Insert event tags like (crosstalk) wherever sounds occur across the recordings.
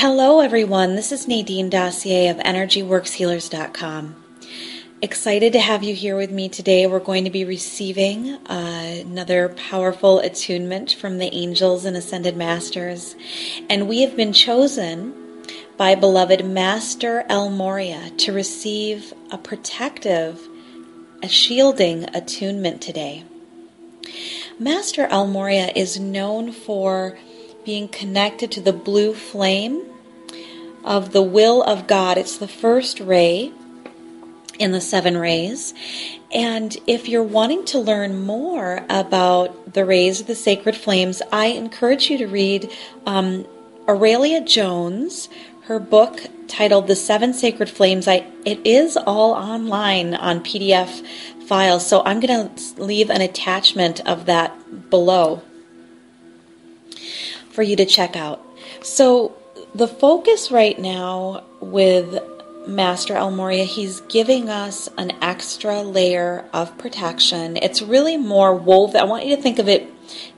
Hello, everyone. This is Nadine Dassier of EnergyWorksHealers.com. Excited to have you here with me today. We're going to be receiving uh, another powerful attunement from the angels and ascended masters. And we have been chosen by beloved Master El Morya to receive a protective, a shielding attunement today. Master El Morya is known for being connected to the blue flame of the will of God. It's the first ray in the seven rays. And if you're wanting to learn more about the rays of the sacred flames, I encourage you to read um, Aurelia Jones, her book titled The Seven Sacred Flames. I, it is all online on PDF files, so I'm going to leave an attachment of that below for you to check out. So, the focus right now with Master El Morya, he's giving us an extra layer of protection. It's really more woven. I want you to think of it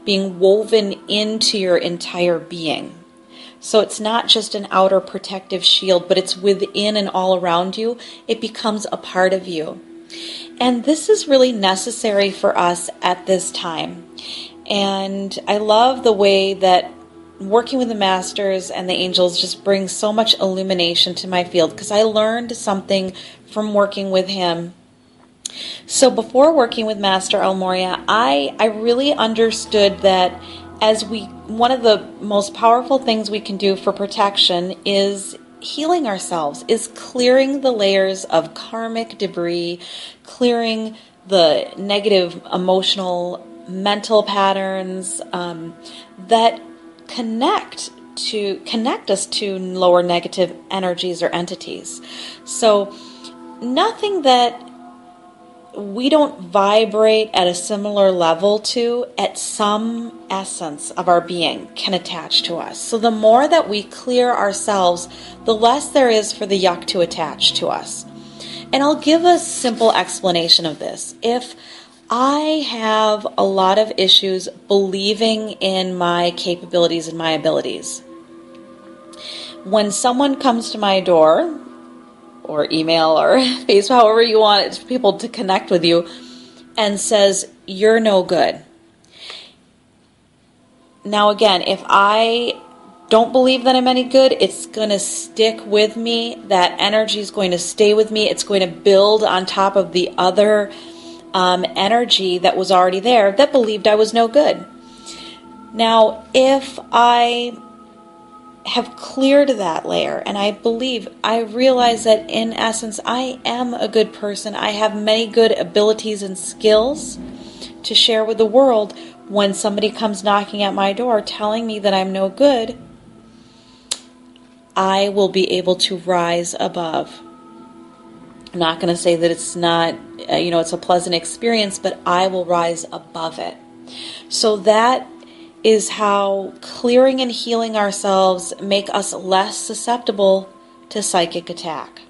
being woven into your entire being. So it's not just an outer protective shield, but it's within and all around you. It becomes a part of you. And this is really necessary for us at this time. And I love the way that working with the masters and the angels just brings so much illumination to my field because I learned something from working with him. So before working with Master El Morya, I I really understood that as we one of the most powerful things we can do for protection is healing ourselves, is clearing the layers of karmic debris, clearing the negative emotional mental patterns um, that connect to connect us to lower negative energies or entities. So nothing that we don't vibrate at a similar level to at some essence of our being can attach to us. So the more that we clear ourselves, the less there is for the yuck to attach to us. And I'll give a simple explanation of this. If I have a lot of issues believing in my capabilities and my abilities. When someone comes to my door, or email or (laughs) Facebook, however you want people to connect with you, and says, You're no good. Now, again, if I don't believe that I'm any good, it's going to stick with me. That energy is going to stay with me. It's going to build on top of the other um, energy that was already there that believed I was no good. Now, if I have cleared that layer and I believe, I realize that in essence, I am a good person. I have many good abilities and skills to share with the world. When somebody comes knocking at my door telling me that I'm no good, I will be able to rise above. I'm not going to say that it's not, uh, you know, it's a pleasant experience, but I will rise above it. So that is how clearing and healing ourselves make us less susceptible to psychic attack.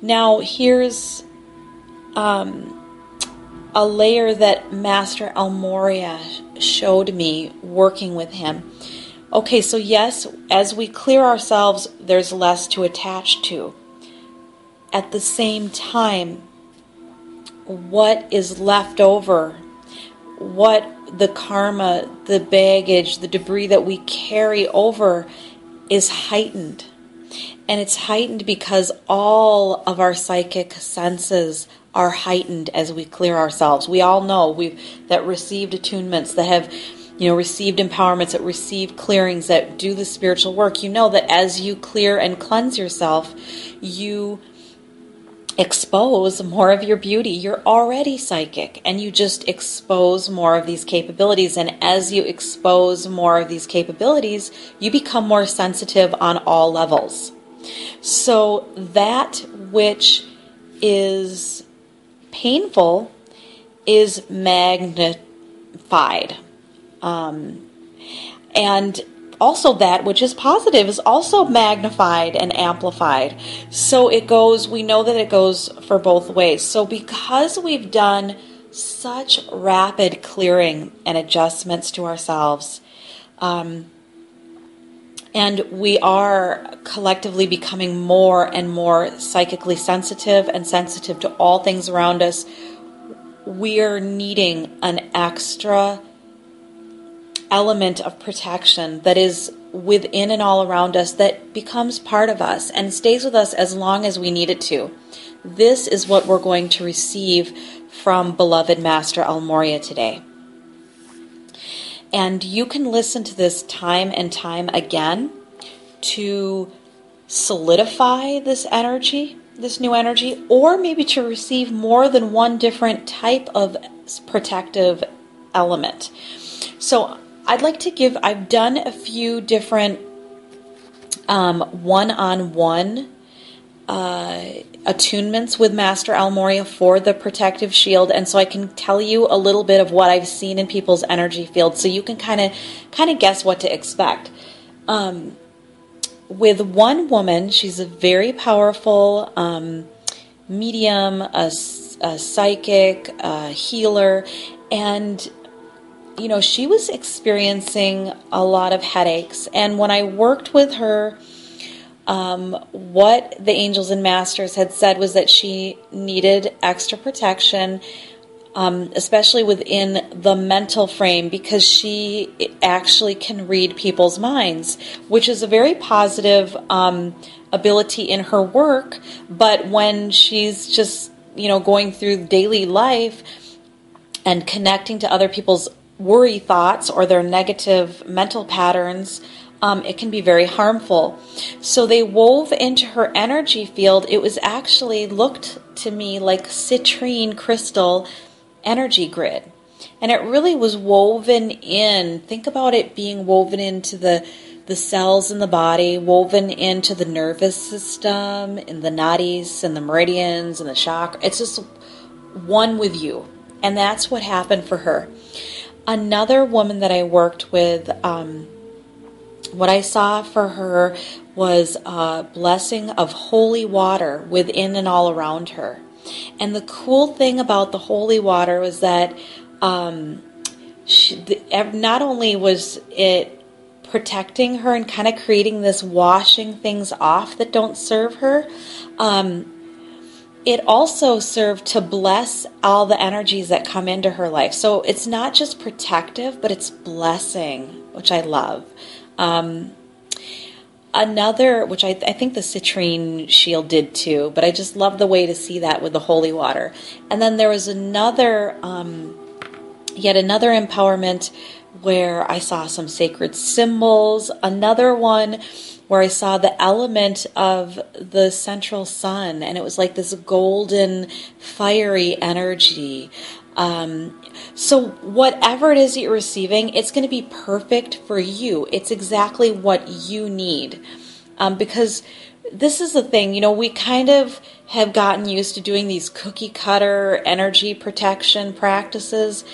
Now, here's um, a layer that Master El Morya showed me working with him. Okay, so yes, as we clear ourselves, there's less to attach to at the same time, what is left over, what the karma, the baggage, the debris that we carry over is heightened. And it's heightened because all of our psychic senses are heightened as we clear ourselves. We all know we've that received attunements that have you know received empowerments that receive clearings that do the spiritual work. You know that as you clear and cleanse yourself, you expose more of your beauty. You're already psychic and you just expose more of these capabilities. And as you expose more of these capabilities, you become more sensitive on all levels. So that which is painful is magnified. Um, and also that which is positive is also magnified and amplified. So it goes, we know that it goes for both ways. So because we've done such rapid clearing and adjustments to ourselves, um, And we are collectively becoming more and more psychically sensitive and sensitive to all things around us. We're needing an extra element of protection that is within and all around us that becomes part of us and stays with us as long as we need it to. This is what we're going to receive from beloved Master El Morya today. And you can listen to this time and time again to solidify this energy, this new energy, or maybe to receive more than one different type of protective element. So I'd like to give, I've done a few different one on one attunements with Master El Morya for the protective shield, and so I can tell you a little bit of what I've seen in people's energy field, so you can kind of kind of guess what to expect. Um, with one woman, she's a very powerful um, medium, a, a psychic, a healer, and you know, she was experiencing a lot of headaches. And when I worked with her, um, what the angels and masters had said was that she needed extra protection, um, especially within the mental frame, because she actually can read people's minds, which is a very positive um, ability in her work. But when she's just, you know, going through daily life and connecting to other people's worry thoughts or their negative mental patterns, um, it can be very harmful. So they wove into her energy field. It was actually looked to me like citrine crystal energy grid. And it really was woven in. Think about it being woven into the the cells in the body, woven into the nervous system, in the nadis and the meridians and the chakra. It's just one with you. And that's what happened for her. Another woman that I worked with, um, what I saw for her was a blessing of holy water within and all around her. And the cool thing about the holy water was that um, she, the, not only was it protecting her and kind of creating this washing things off that don't serve her, um, it also served to bless all the energies that come into her life. So it's not just protective, but it's blessing, which I love. Um, another, which I, I, think the citrine shield did too, but I just love the way to see that with the holy water. And then there was another, um, yet another empowerment where I saw some sacred symbols. Another one where I saw the element of the central sun, and it was like this golden, fiery energy. Um, so, whatever it is that you're receiving, it's going to be perfect for you. It's exactly what you need. Um, because this is the thing, you know, we kind of have gotten used to doing these cookie cutter energy protection practices,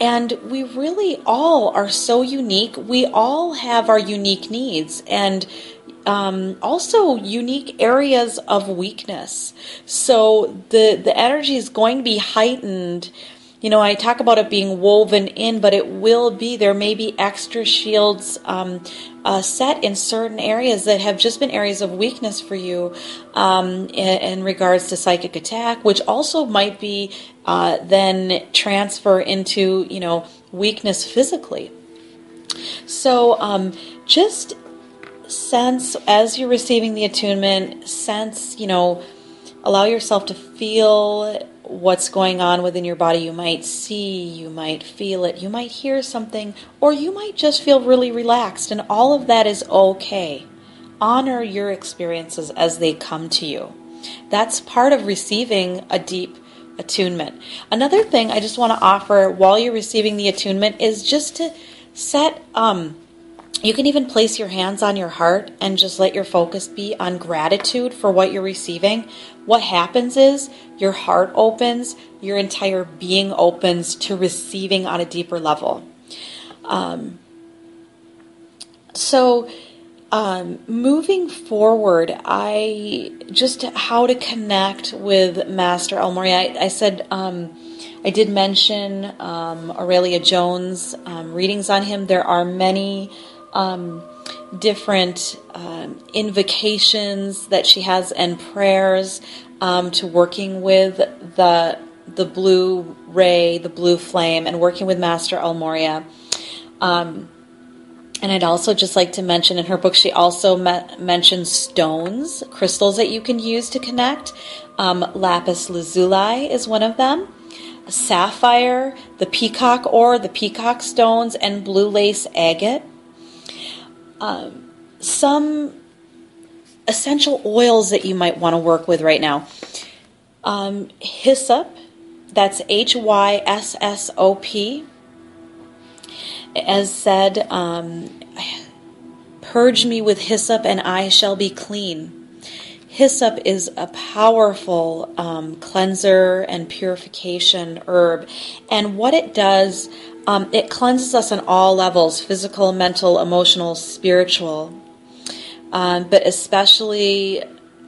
and we really all are so unique. We all have our unique needs, and um, also unique areas of weakness. So the the energy is going to be heightened. You know, I talk about it being woven in, but it will be. There may be extra shields um, uh, set in certain areas that have just been areas of weakness for you um, in, in, regards to psychic attack, which also might be uh, then transfer into you know weakness physically. So um, just sense as you're receiving the attunement, sense, you know, allow yourself to feel what's going on within your body. You might see, you might feel it, you might hear something, or you might just feel really relaxed, and all of that is okay. Honor your experiences as they come to you. That's part of receiving a deep attunement. Another thing I just want to offer while you're receiving the attunement is just to set um, you can even place your hands on your heart and just let your focus be on gratitude for what you're receiving. What happens is your heart opens, your entire being opens to receiving on a deeper level. Um, so, um, moving forward, I just how to connect with Master El I, I said um, I did mention um, Aurelia Jones um, readings on him. There are many um, different um, invocations that she has and prayers um, to working with the the blue ray, the blue flame, and working with Master El Morya. Um, and I'd also just like to mention in her book, she also me- mentions stones, crystals that you can use to connect. Um, lapis lazuli is one of them. Sapphire, the peacock ore, the peacock stones, and blue lace agate. Um, some essential oils that you might want to work with right now. Um, hyssop, that's H Y S S O P as said, um, Purge me with hyssop, and I shall be clean. Hyssop is a powerful um, cleanser and purification herb, and what it does, um, it cleanses us on all levels physical, mental, emotional, spiritual, um, but especially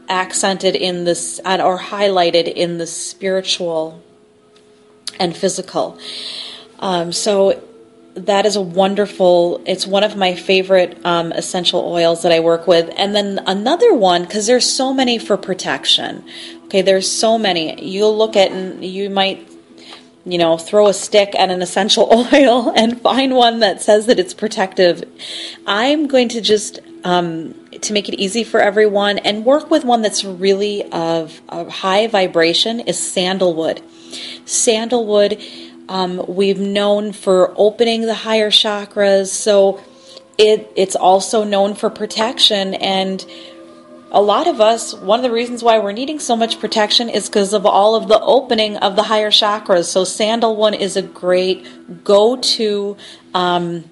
accented in this or highlighted in the spiritual and physical. Um, so that is a wonderful it's one of my favorite um, essential oils that i work with. And then another one because there's so many for protection. Okay there's so many. You'll look at and you might you know throw a stick at an essential (laughs) oil and find one that says that it's protective i'm going to just um, to make it easy for everyone and work with one that's really of, of high vibration is sandalwood sandalwood um, we've known for opening the higher chakras, so it it's also known for protection. And a lot of us, one of the reasons why we're needing so much protection is because of all of the opening of the higher chakras. So sandalwood is a great go-to um,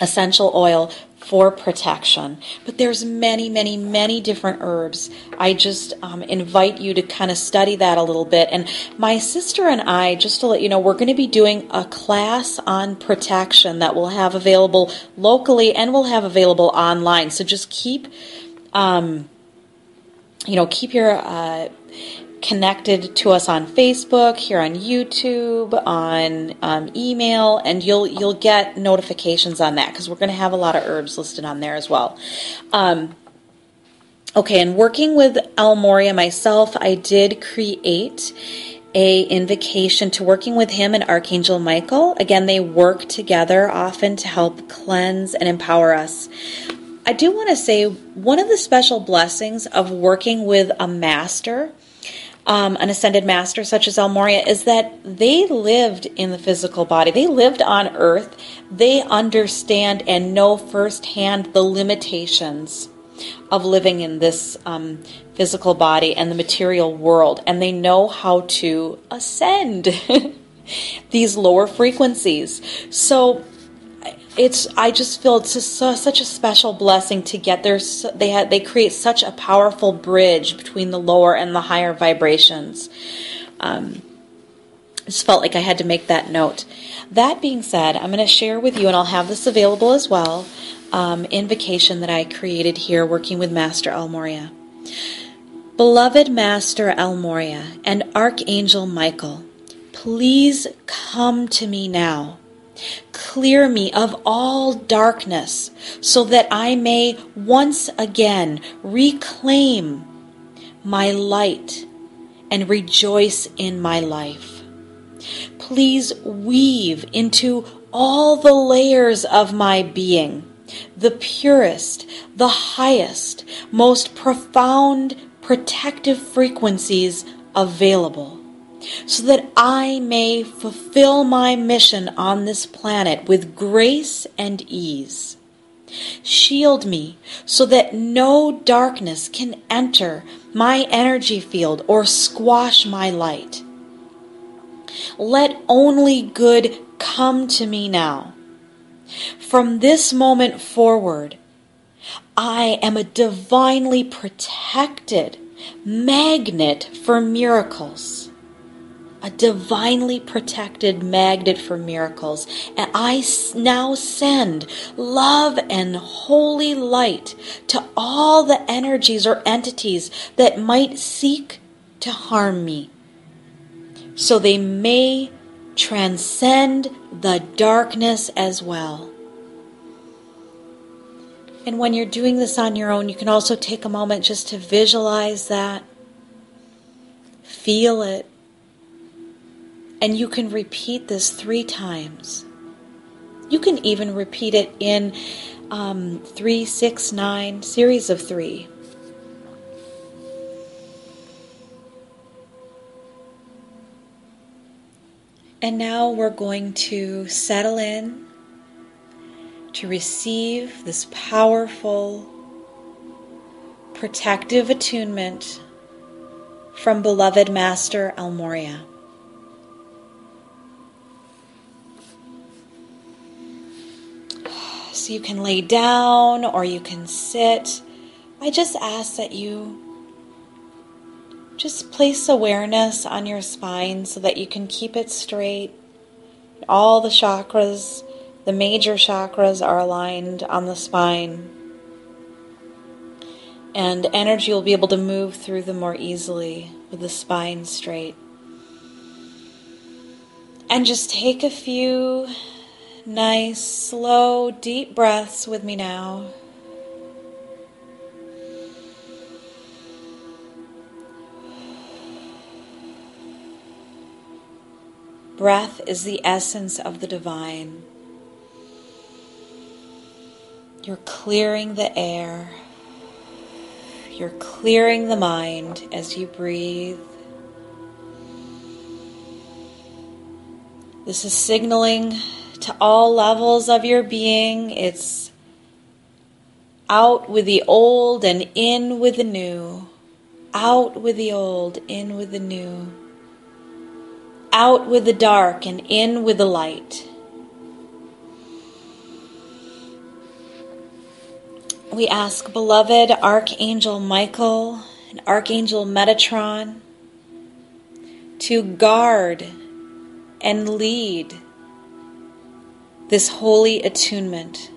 essential oil for protection. But there's many, many, many different herbs. I just um, invite you to kind of study that a little bit. And my sister and I, just to let you know, we're going to be doing a class on protection that we'll have available locally and we'll have available online. So just keep, um, you know, keep your uh, connected to us on Facebook, here on YouTube, on um, email, and you'll you'll get notifications on that because we're going to have a lot of herbs listed on there as well. Um, okay, and working with El Morya myself, I did create a invocation to working with him and Archangel Michael. Again, they work together often to help cleanse and empower us. I do want to say one of the special blessings of working with a master um, an ascended master such as El Morya is that they lived in the physical body. They lived on earth. They understand and know firsthand the limitations of living in this um, physical body and the material world, and they know how to ascend (laughs) these lower frequencies. So it's I just feel it's just so, such a special blessing to get there. They had they create such a powerful bridge between the lower and the higher vibrations. Um, just felt like I had to make that note. That being said, I'm going to share with you, and I'll have this available as well. Um, invocation that I created here working with Master El Morya. Beloved Master El Morya and Archangel Michael, please come to me now Clear me of all darkness, so that I may once again reclaim my light and rejoice in my life. Please weave into all the layers of my being the purest, the highest, most profound protective frequencies available so that I may fulfill my mission on this planet with grace and ease. Shield me so that no darkness can enter my energy field or squash my light. Let only good come to me now. From this moment forward, I am a divinely protected magnet for miracles a divinely protected magnet for miracles. And I now send love and holy light to all the energies or entities that might seek to harm me, so they may transcend the darkness as well. And when you're doing this on your own, you can also take a moment just to visualize that, feel it, and you can repeat this three times. You can even repeat it in um, three, six, nine, series of three. And now we're going to settle in to receive this powerful protective attunement from beloved Master El You can lay down or you can sit. I just ask that you just place awareness on your spine so that you can keep it straight. All the chakras the major chakras are aligned on the spine, and energy will be able to move through them more easily with the spine straight. And just take a few nice, slow, deep breaths with me now. Breath is the essence of the divine. You're clearing the air. You're clearing the mind as you breathe. This is signaling to all levels of your being. It's out with the old and in with the new. Out with the old, in with the new. Out with the dark and in with the light. we ask beloved Archangel Michael and Archangel Metatron to guard and lead this holy attunement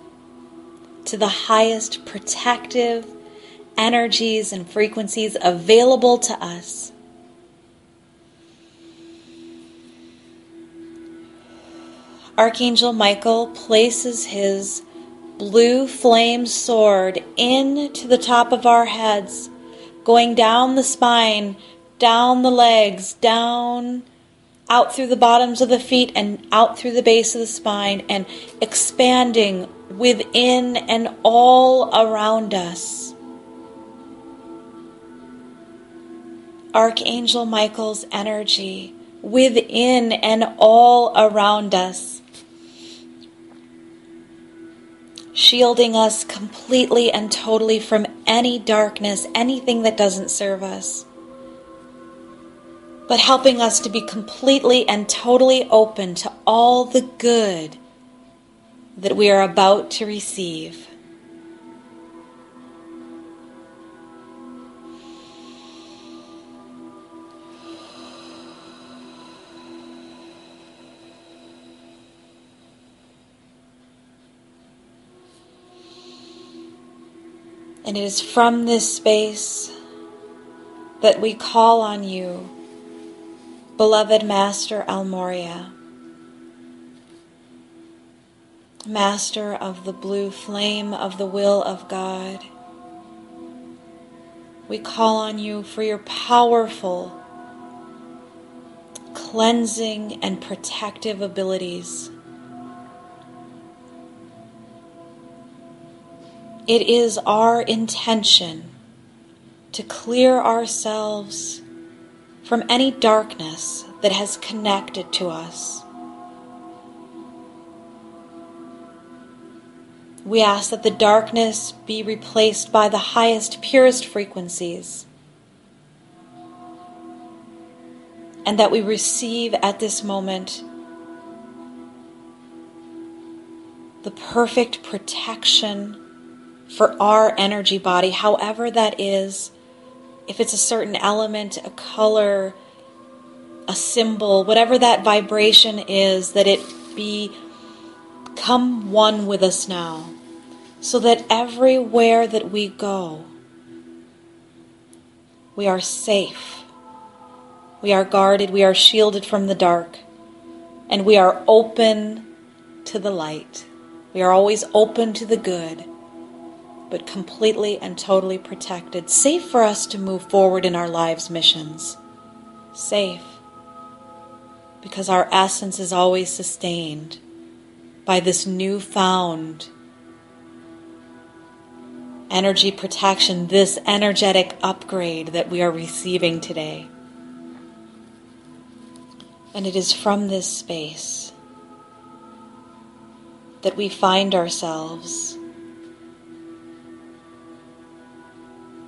to the highest protective energies and frequencies available to us. Archangel Michael places his blue flame sword into the top of our heads, going down the spine, down the legs, down out through the bottoms of the feet and out through the base of the spine and expanding within and all around us. Archangel Michael's energy within and all around us shielding us completely and totally from any darkness, anything that doesn't serve us, but helping us to be completely and totally open to all the good that we are about to receive. And it is from this space that we call on you, beloved Master El Morya, Master of the blue flame of the will of God. We call on you for your powerful cleansing and protective abilities. It is our intention to clear ourselves from any darkness that has connected to us. We ask that the darkness be replaced by the highest, purest frequencies, and that we receive at this moment the perfect protection for our energy body, however that is. If it's a certain element, a color, a symbol, whatever that vibration is, that it be come one with us now, so that everywhere that we go, we are safe, we are guarded, we are shielded from the dark, and we are open to the light. We are always open to the good but completely and totally protected, safe for us to move forward in our lives' missions. Safe. Because our essence is always sustained by this newfound energy protection, this energetic upgrade that we are receiving today. And it is from this space that we find ourselves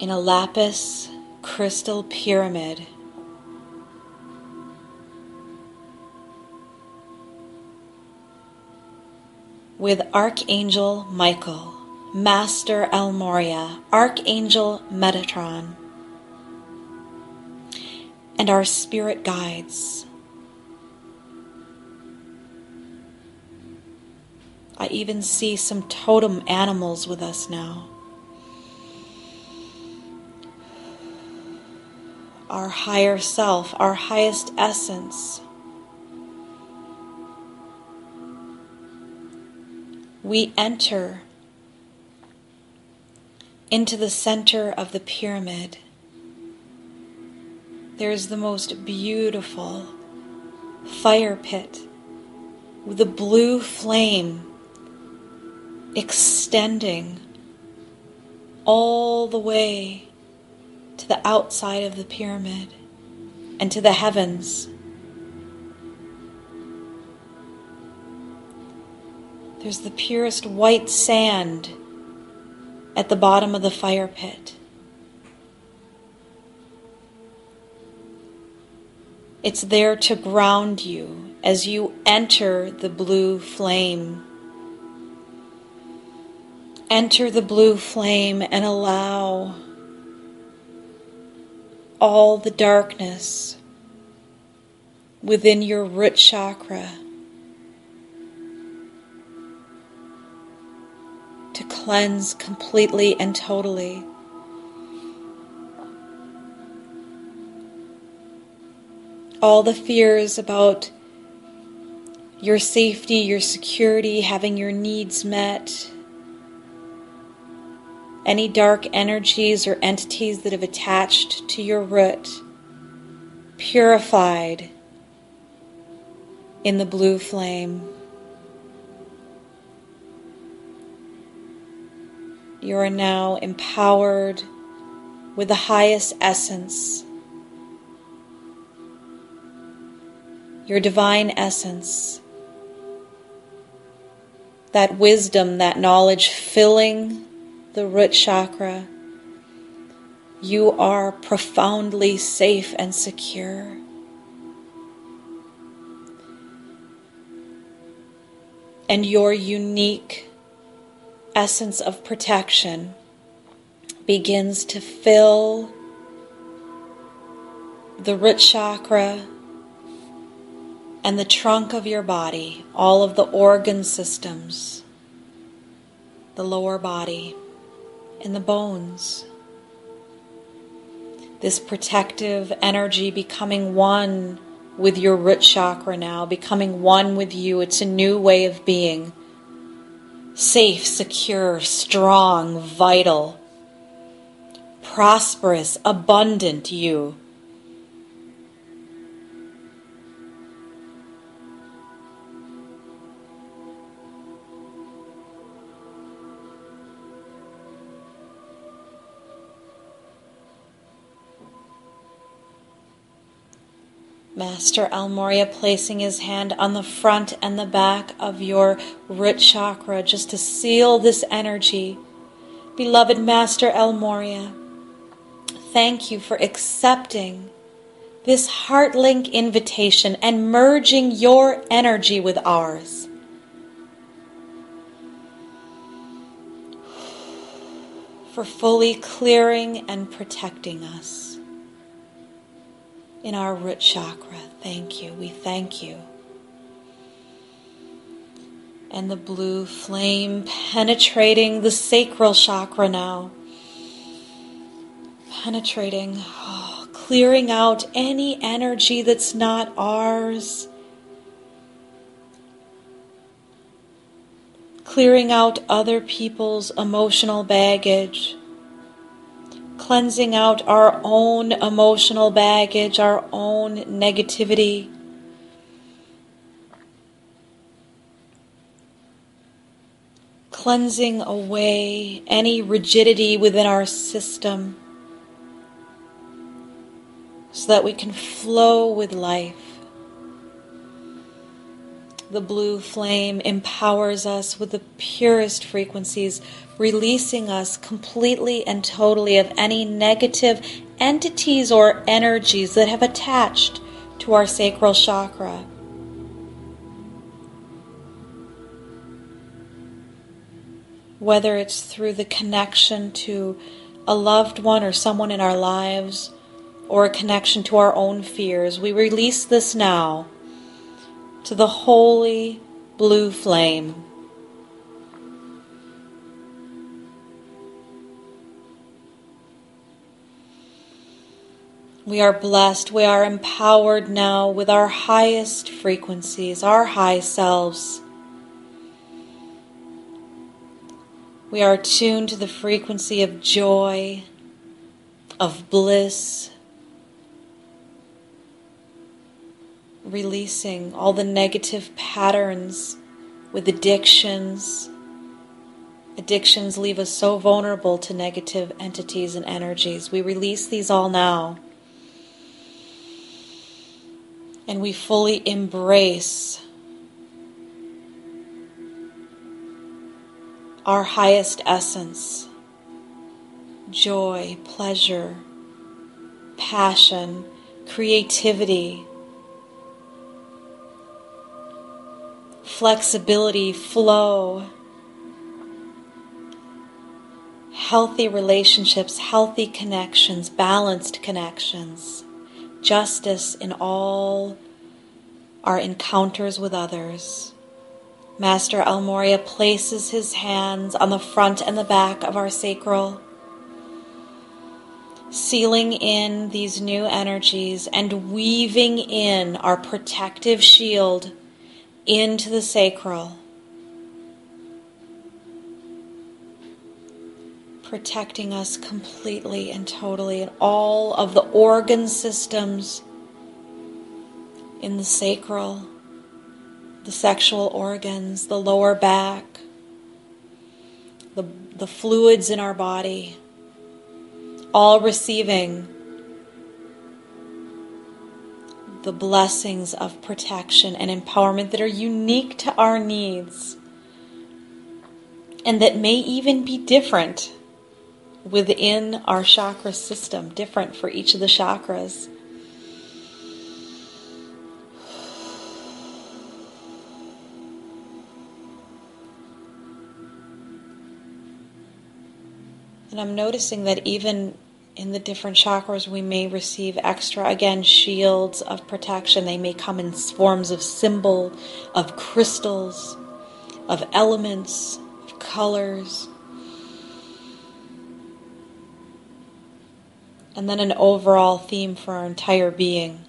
in a lapis crystal pyramid. With Archangel Michael, Master El Morya, Archangel Metatron, and our spirit guides. I even see some totem animals with us now. Our higher self, our highest essence. We enter into the center of the pyramid. There is the most beautiful fire pit with a blue flame extending all the way to the outside of the pyramid and to the heavens. There's the purest white sand at the bottom of the fire pit. It's there to ground you as you enter the blue flame. Enter the blue flame and allow all the darkness within your root chakra to cleanse completely and totally. All the fears about your safety, your security, having your needs met any dark energies or entities that have attached to your root, purified in the blue flame. You are now empowered with the highest essence, your divine essence, that wisdom, that knowledge filling the root chakra, you are profoundly safe and secure. And your unique essence of protection begins to fill the root chakra and the trunk of your body, all of the organ systems, the lower body in the bones. This protective energy becoming one with your root chakra now, becoming one with you. It's a new way of being. Safe, secure, strong, vital, prosperous, abundant you. Master El Morya placing his hand on the front and the back of your root chakra just to seal this energy. Beloved Master El Morya, thank you for accepting this heart link invitation and merging your energy with ours. For fully clearing and protecting us in our root chakra. Thank you. We thank you. And the blue flame penetrating the sacral chakra now. Penetrating, oh, clearing out any energy that's not ours. clearing out other people's emotional baggage, cleansing out our own emotional baggage, our own negativity. Cleansing away any rigidity within our system so that we can flow with life. The blue flame empowers us with the purest frequencies, releasing us completely and totally of any negative entities or energies that have attached to our sacral chakra. Whether it's through the connection to a loved one or someone in our lives, or a connection to our own fears, we release this now to the holy blue flame. We are blessed, we are empowered now with our highest frequencies, our high selves. We are tuned to the frequency of joy, of bliss, releasing all the negative patterns with addictions. Addictions leave us so vulnerable to negative entities and energies. We release these all now. And we fully embrace our highest essence joy, pleasure, passion, creativity flexibility, flow, healthy relationships, healthy connections, balanced connections, justice in all our encounters with others. Master El Morya places his hands on the front and the back of our sacral, sealing in these new energies and weaving in our protective shield into the sacral, protecting us completely and totally, and all of the organ systems in the sacral, the sexual organs, the lower back, the, the fluids in our body, all receiving the blessings of protection and empowerment that are unique to our needs and that may even be different within our chakra system, different for each of the chakras. And I'm noticing that even in the different chakras, we may receive extra, again, shields of protection. They may come in forms of symbol, of crystals, of elements, of colors. And then an overall theme for our entire being.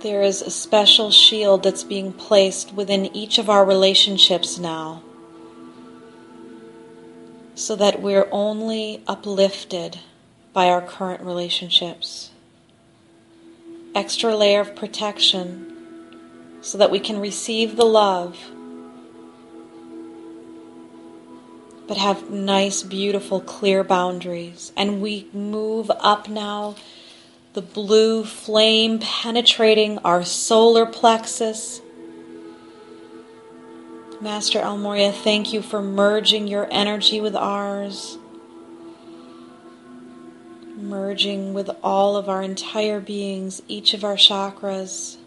There is a special shield that's being placed within each of our relationships now so that we're only uplifted by our current relationships. Extra layer of protection so that we can receive the love, but have nice, beautiful, clear boundaries. And we move up now, the blue flame penetrating our solar plexus Master El Morya, thank you for merging your energy with ours, merging with all of our entire beings, each of our chakras.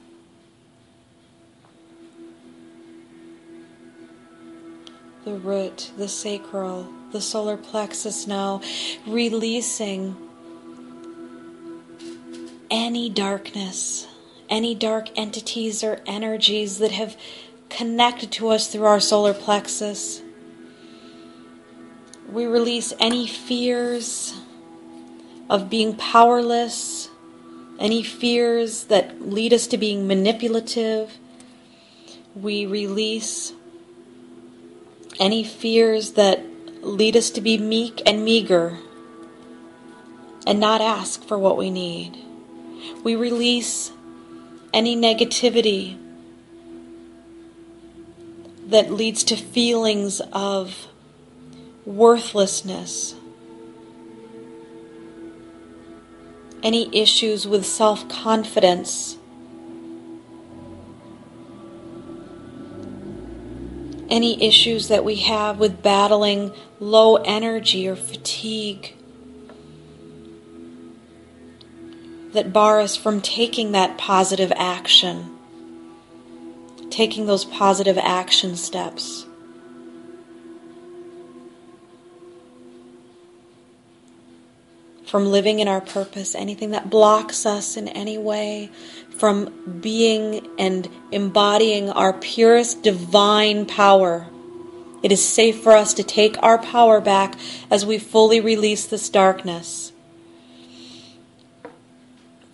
The root, the sacral, the solar plexus now, releasing any darkness, any dark entities or energies that have connected to us through our solar plexus. We release any fears of being powerless, any fears that lead us to being manipulative, we release any fears that lead us to be meek and meager and not ask for what we need. We release any negativity that leads to feelings of worthlessness, any issues with self confidence, any issues that we have with battling low energy or fatigue that bar us from taking that positive action taking those positive action steps. From living in our purpose, anything that blocks us in any way from being and embodying our purest divine power. It is safe for us to take our power back as we fully release this darkness.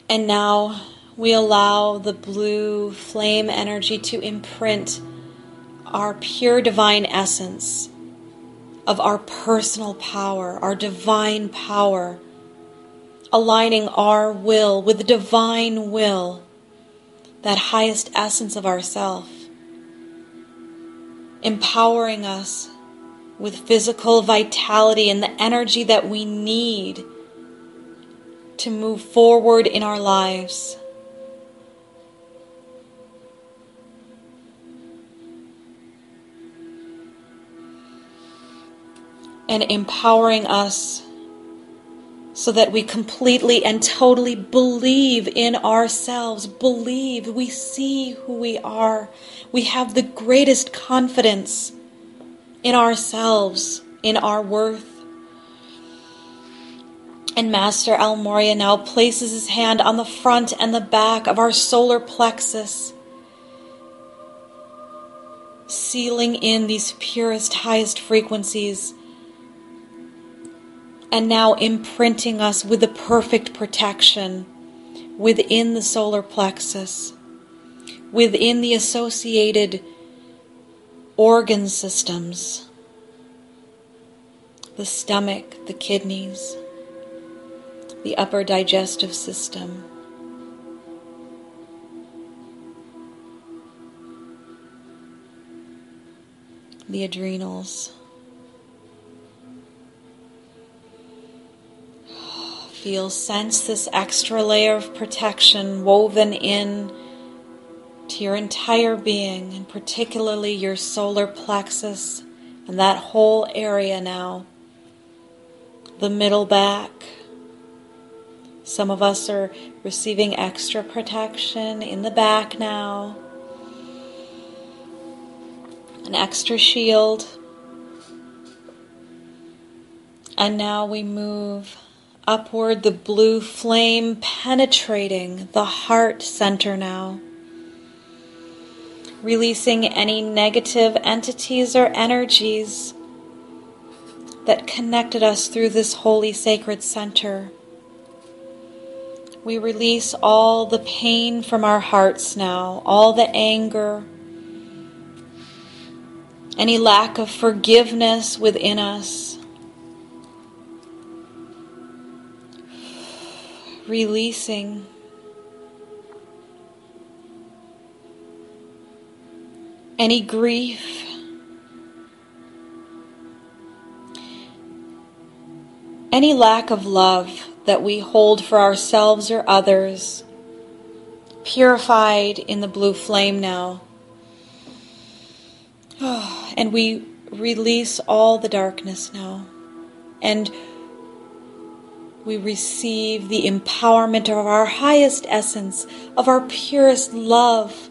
And now, we allow the blue flame energy to imprint our pure divine essence of our personal power, our divine power, aligning our will with the divine will, that highest essence of ourself, empowering us with physical vitality and the energy that we need to move forward in our lives. And empowering us so that we completely and totally believe in ourselves, believe we see who we are. We have the greatest confidence in ourselves, in our worth. And Master El Morya now places his hand on the front and the back of our solar plexus, sealing in these purest, highest frequencies and now imprinting us with the perfect protection within the solar plexus, within the associated organ systems, the stomach, the kidneys, the upper digestive system. The adrenals. Feel, sense this extra layer of protection woven in to your entire being, and particularly your solar plexus and that whole area now. The middle back. Some of us are receiving extra protection in the back now. An extra shield. And now we move upward, the blue flame penetrating the heart center now. Releasing any negative entities or energies that connected us through this holy sacred center. We release all the pain from our hearts now, all the anger, any lack of forgiveness within us. Releasing. Any grief, any lack of love that we hold for ourselves or others, purified in the blue flame now. (sighs) And we release all the darkness now. And we receive the empowerment of our highest essence, of our purest love.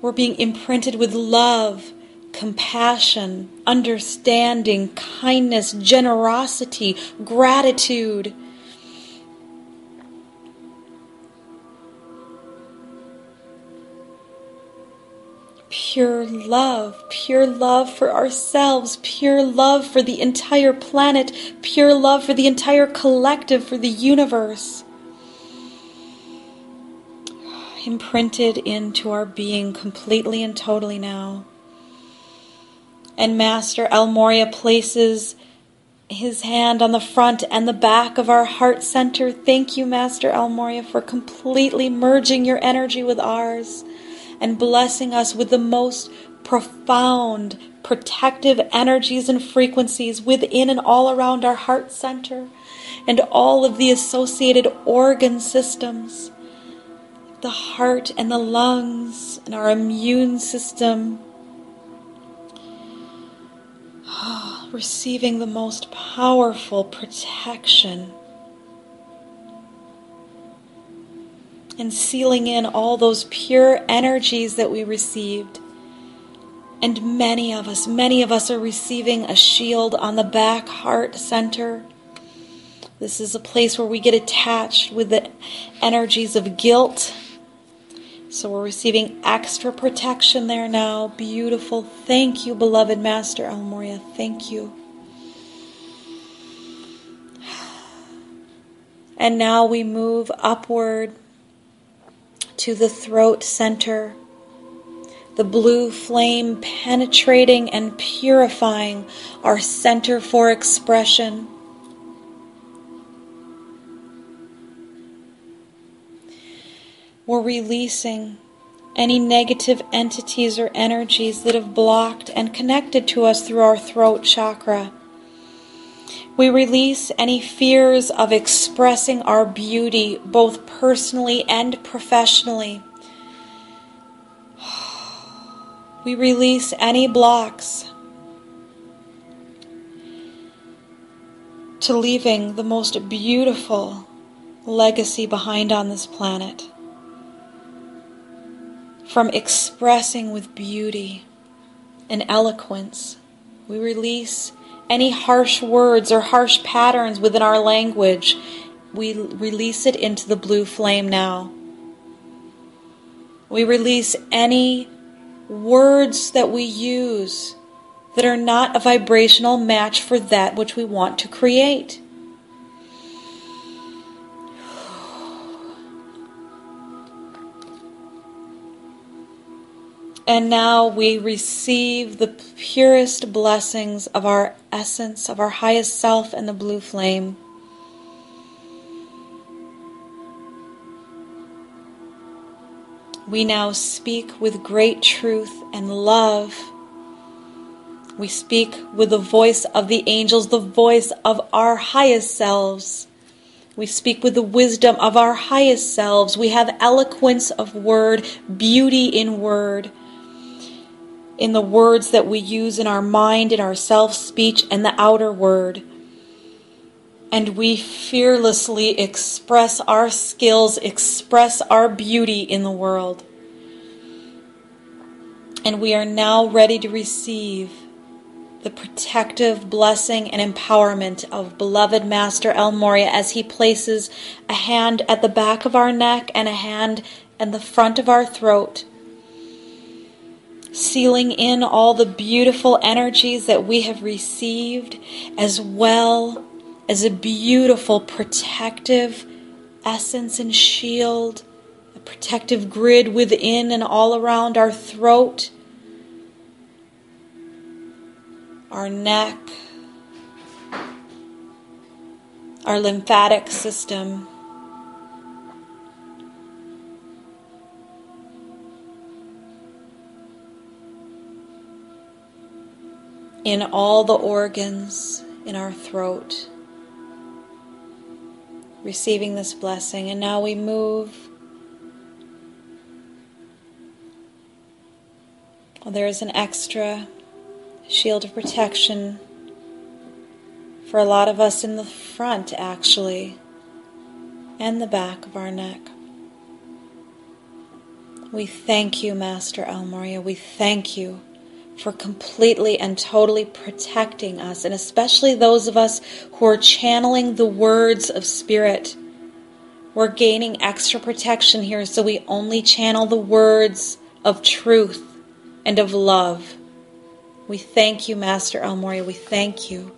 We're being imprinted with love, compassion, understanding, kindness, generosity, gratitude. Pure love, pure love for ourselves, pure love for the entire planet, pure love for the entire collective, for the universe. imprinted into our being completely and totally now. And Master El Morya places his hand on the front and the back of our heart center. Thank you, Master El Morya, for completely merging your energy with ours and blessing us with the most profound protective energies and frequencies within and all around our heart center and all of the associated organ systems. The heart and the lungs and our immune system. Ah, receiving the most powerful protection and sealing in all those pure energies that we received. And many of us, many of us are receiving a shield on the back heart center. This is a place where we get attached with the energies of guilt. So we're receiving extra protection there now. Beautiful. Thank you, beloved Master El Morya. Thank you. And now we move upward to the throat center, the blue flame penetrating and purifying our center for expression. We're releasing any negative entities or energies that have blocked and connected to us through our throat chakra. We release any fears of expressing our beauty, both personally and professionally. (sighs) We release any blocks to leaving the most beautiful legacy behind on this planet. From expressing with beauty and eloquence, we release any harsh words or harsh patterns within our language, we release it into the blue flame now. We release any words that we use that are not a vibrational match for that which we want to create. And now we receive the purest blessings of our essence, of our highest self, and the blue flame. We now speak with great truth and love. We speak with the voice of the angels, the voice of our highest selves. We speak with the wisdom of our highest selves. We have eloquence of word, beauty in word in the words that we use in our mind, in our self speech, and the outer word. And we fearlessly express our skills, express our beauty in the world. And we are now ready to receive the protective blessing and empowerment of beloved Master El Morya as he places a hand at the back of our neck and a hand in the front of our throat sealing in all the beautiful energies that we have received, as well as a beautiful protective essence and shield, a protective grid within and all around our throat, our neck, our lymphatic system. In all the organs in our throat, receiving this blessing. And now we move. Well, there is an extra shield of protection for a lot of us in the front, actually, and the back of our neck. We thank you, Master El Morya. We thank you for completely and totally protecting us, and especially those of us who are channeling the words of Spirit. We're gaining extra protection here, so we only channel the words of truth and of love. We thank you, Master El Morya. We thank you.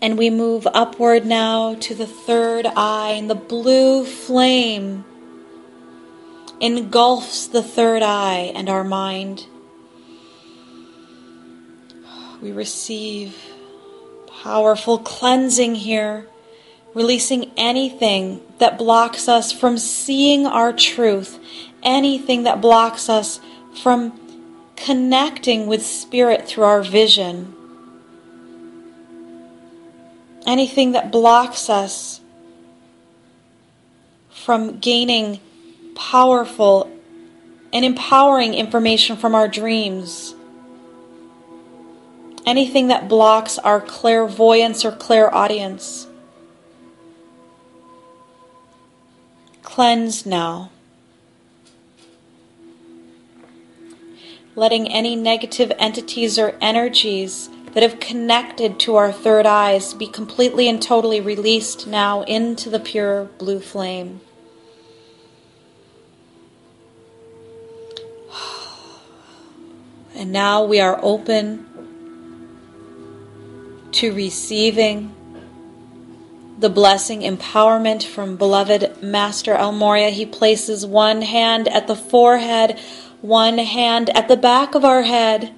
And we move upward now to the third eye, and the blue flame engulfs the third eye and our mind. We receive powerful cleansing here, releasing anything that blocks us from seeing our truth, anything that blocks us from connecting with Spirit through our vision, anything that blocks us from gaining powerful and empowering information from our dreams. Anything that blocks our clairvoyance or clairaudience. Cleanse now. Letting any negative entities or energies that have connected to our third eyes be completely and totally released now into the pure blue flame. (sighs) And now we are open to receiving the blessing empowerment from beloved Master El Morya. He places one hand at the forehead, one hand at the back of our head,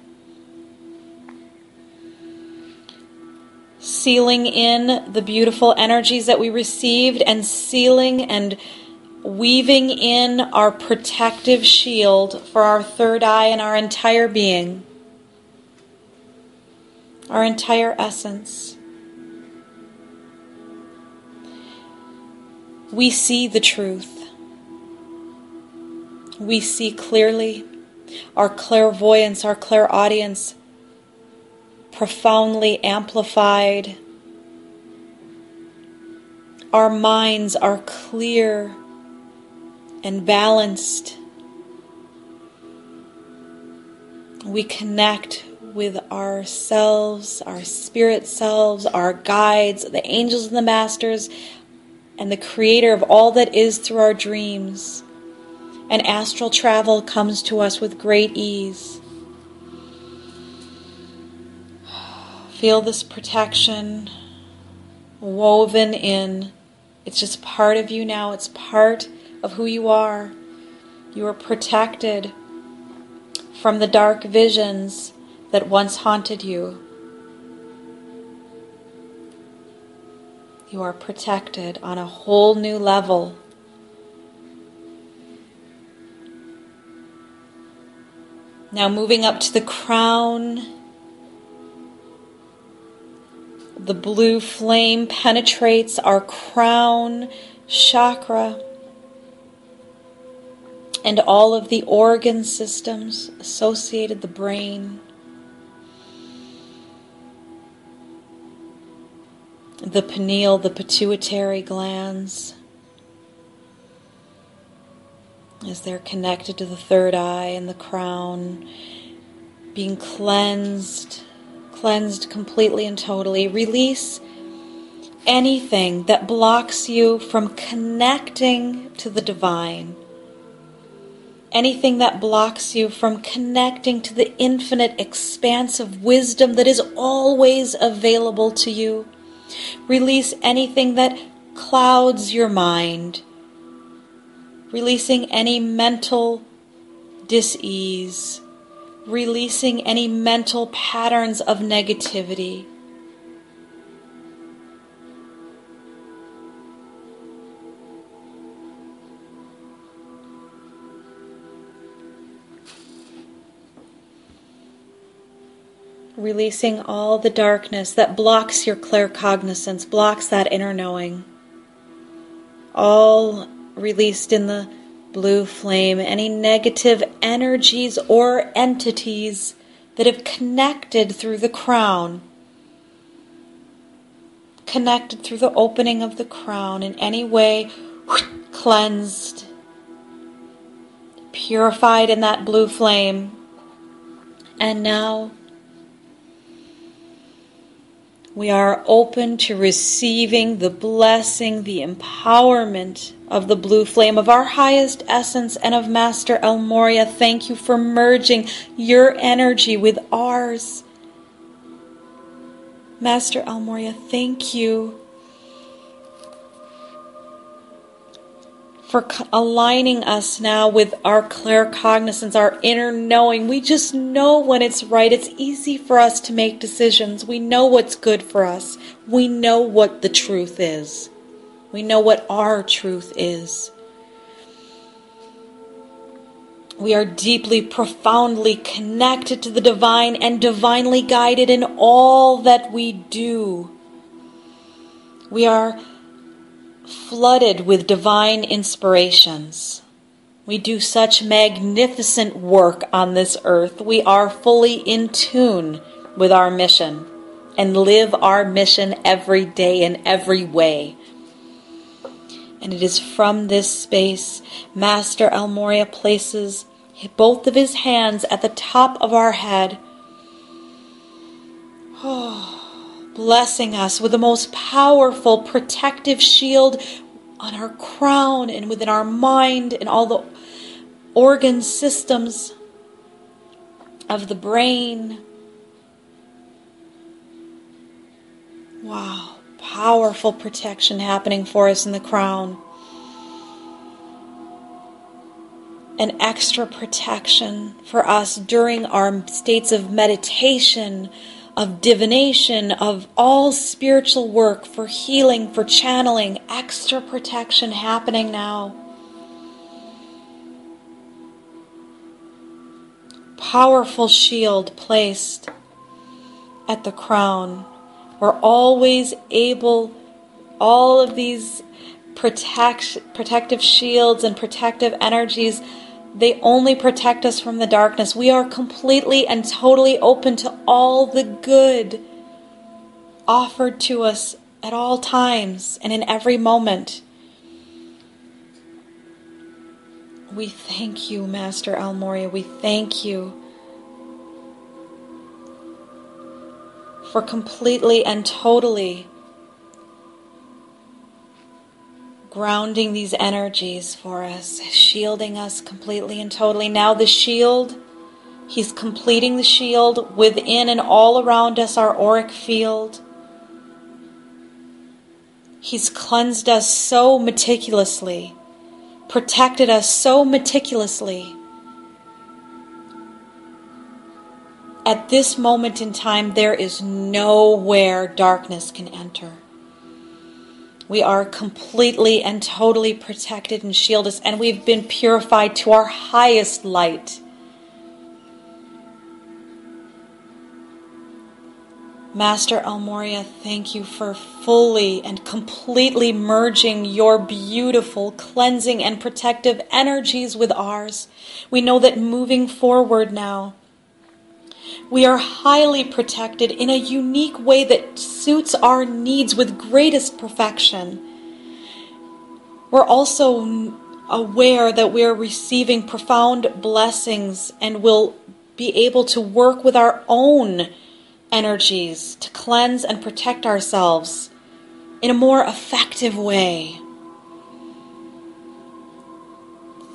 sealing in the beautiful energies that we received and sealing and weaving in our protective shield for our third eye and our entire being, our entire essence. We see the truth. We see clearly. Our clairvoyance, our clairaudience, profoundly amplified. Our minds are clear and balanced. We connect with ourselves, our spirit selves, our guides, the angels and the masters, and the creator of all that is through our dreams. And astral travel comes to us with great ease. Feel this protection woven in. It's just part of you now. It's part of who you are. You are protected from the dark visions that once haunted you. You are protected on a whole new level. Now, moving up to the crown, the blue flame penetrates our crown chakra and all of the organ systems associated the brain the pineal the pituitary glands as they're connected to the third eye and the crown being cleansed cleansed completely and totally release anything that blocks you from connecting to the divine anything that blocks you from connecting to the infinite expanse of wisdom that is always available to you. Release anything that clouds your mind, releasing any mental dis-ease, releasing any mental patterns of negativity. Releasing all the darkness that blocks your claircognizance, blocks that inner knowing. All released in the blue flame, any negative energies or entities that have connected through the crown, connected through the opening of the crown in any way, (sniffs) cleansed, purified in that blue flame. And now we are open to receiving the blessing, the empowerment of the blue flame of our highest essence and of Master El Morya. Thank you for merging your energy with ours. Master El Morya, thank you. For aligning us now with our claircognizance, our inner knowing. We just know when it's right. It's easy for us to make decisions. We know what's good for us. We know what the truth is. We know what our truth is. We are deeply, profoundly connected to the divine and divinely guided in all that we do. We are flooded with divine inspirations. We do such magnificent work on this earth. We are fully in tune with our mission and live our mission every day in every way. And it is from this space Master El Morya places both of his hands at the top of our head. (sighs) Oh blessing us with the most powerful protective shield on our crown and within our mind and all the organ systems of the brain. Wow, powerful protection happening for us in the crown. An extra protection for us during our states of meditation of divination, of all spiritual work for healing, for channeling, extra protection happening now. Powerful shield placed at the crown. We're always able, all of these protect, protective shields and protective energies they only protect us from the darkness. We are completely and totally open to all the good offered to us at all times and in every moment. We thank you, Master El Morya. We thank you for completely and totally grounding these energies for us, shielding us completely and totally. Now, the shield, He's completing the shield within and all around us, our auric field. He's cleansed us so meticulously, protected us so meticulously. At this moment in time, there is nowhere darkness can enter. We are completely and totally protected and shielded, and we've been purified to our highest light. Master El Morya, thank you for fully and completely merging your beautiful cleansing and protective energies with ours. We know that moving forward now, we are highly protected in a unique way that suits our needs with greatest perfection. We're also aware that we're receiving profound blessings and will be able to work with our own energies to cleanse and protect ourselves in a more effective way.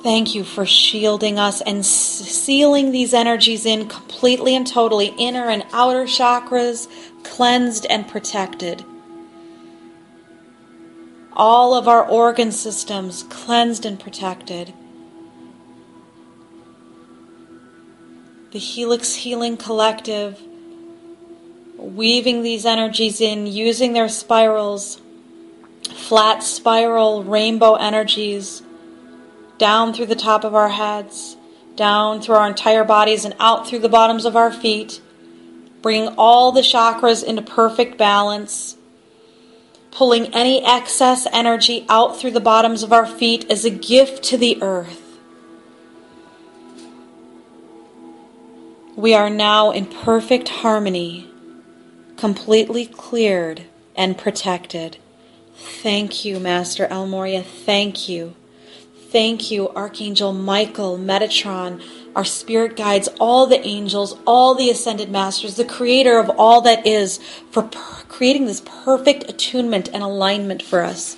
Thank you for shielding us and sealing these energies in completely and totally, inner and outer chakras, cleansed and protected. All of our organ systems cleansed and protected. The Helix Healing Collective, weaving these energies in, using their spirals, flat spiral rainbow energies down through the top of our heads, down through our entire bodies, and out through the bottoms of our feet, bringing all the chakras into perfect balance, pulling any excess energy out through the bottoms of our feet as a gift to the earth. We are now in perfect harmony, completely cleared and protected. Thank you, Master El Morya. Thank you. Thank you, Archangel Michael, Metatron, our spirit guides, all the angels, all the ascended masters, the creator of all that is, for per- creating this perfect attunement and alignment for us.